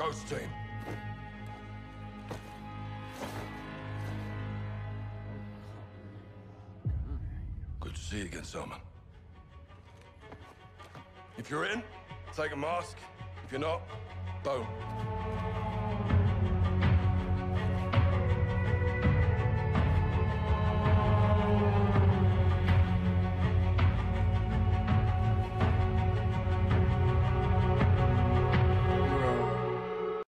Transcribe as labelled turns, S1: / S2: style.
S1: Ghost team. Good to see you again, Salman. If you're in, take a mask. If you're not, don't.